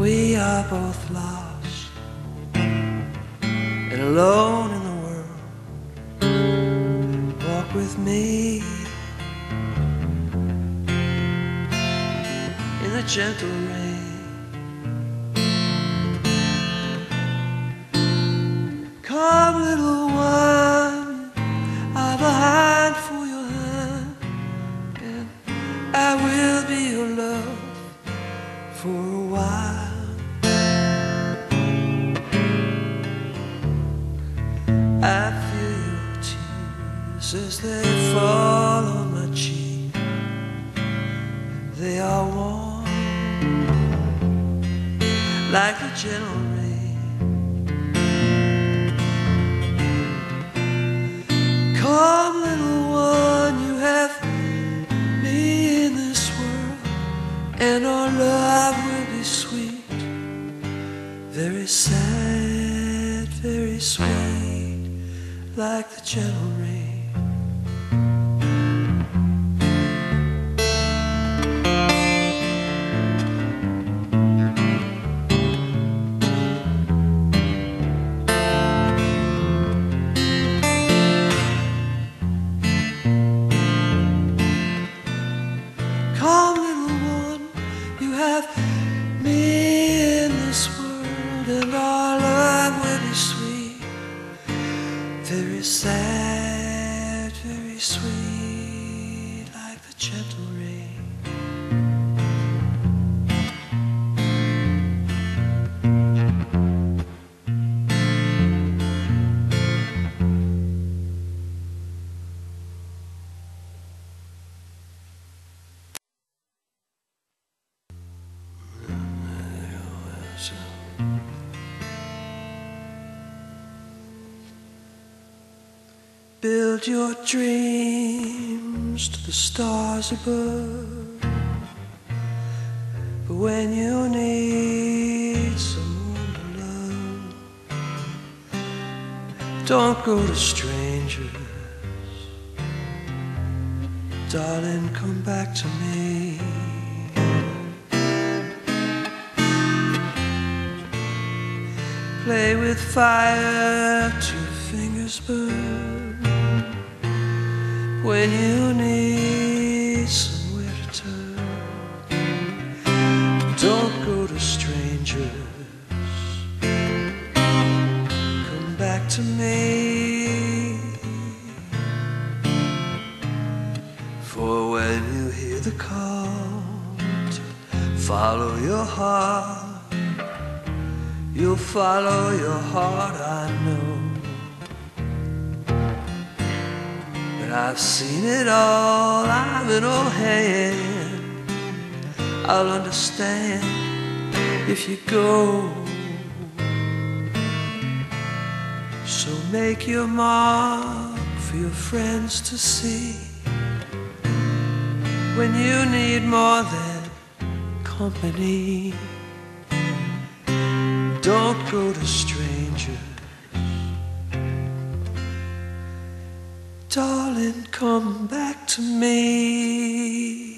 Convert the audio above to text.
We are both lost and alone in the world. Walk with me in the gentle rain. I will be your love for a while. I feel your tears as they fall on my cheek. They are warm like the gentle and our love will be sweet, very sad, very sweet, like the gentle rain. Me in this world, and our love will be sweet, very sad, very sweet, Build your dreams to the stars above. But when you need someone to love, don't go to strangers. Darling, come back to me. Play with fire, two fingers burn. When you need somewhere to turn, don't go to strangers. Come back to me. For when you hear the call follow your heart. You'll follow your heart, I know. But I've seen it all, I'm an old hand. I'll understand if you go. So make your mark for your friends to see. When you need more than company. Don't go to strangers. Darling, come back to me.